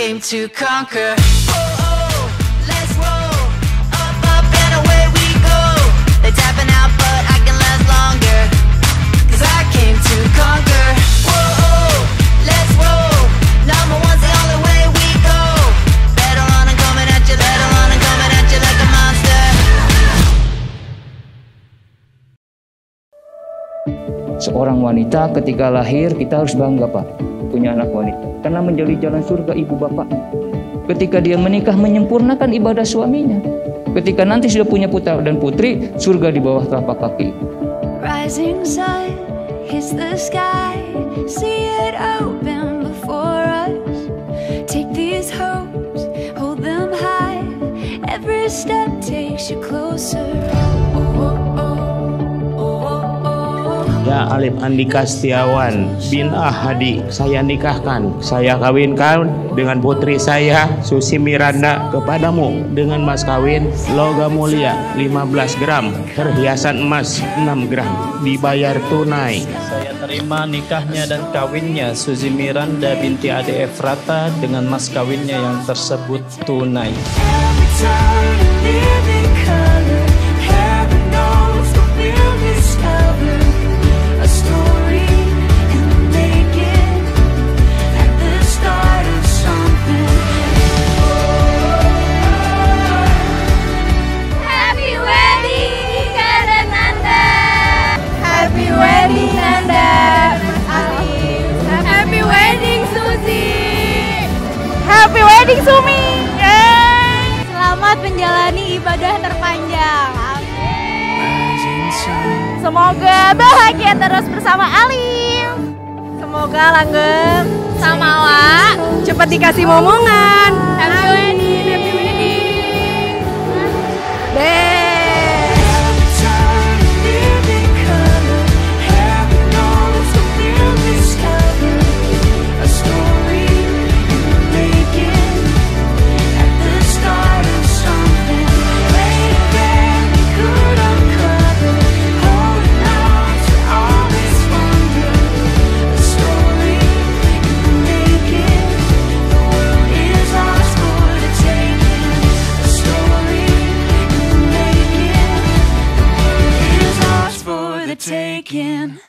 to conquer. Oh, oh, let's roll. Up, up, and away we go. They're tapping out, but I can last longer. Cause I came to conquer. Whoa, oh, let's roll. Number one's the only way we go. Battle on and coming at you, battle on and coming at you like a monster. Seorang wanita ketika lahir kita harus bangga Pak punya anak wanita karena menjadi jalan surga ibu bapak. Ketika dia menikah menyempurnakan ibadah suaminya. Ketika nanti sudah punya putra dan putri, surga di bawah telapak kaki. Rising sun hits the sky, see it open before us. Take these hopes, hold them high. Every step takes you closer. Ya Alif Andika Setiawan bin Ahadi saya nikahkan. Saya kawinkan dengan putri saya Susi Miranda kepadamu. Dengan mas kawin logam mulia 15 gram. Perhiasan emas 6 gram. Dibayar tunai. Saya terima nikahnya dan kawinnya Suzy Miranda binti Ade Efrata dengan mas kawinnya yang tersebut tunai. Every time Wedding, Sumi. Yeay. Selamat menjalani ibadah terpanjang. Amin. Semoga bahagia terus bersama Alif. Semoga langgeng sama Wa cepat dikasih momongan. Again.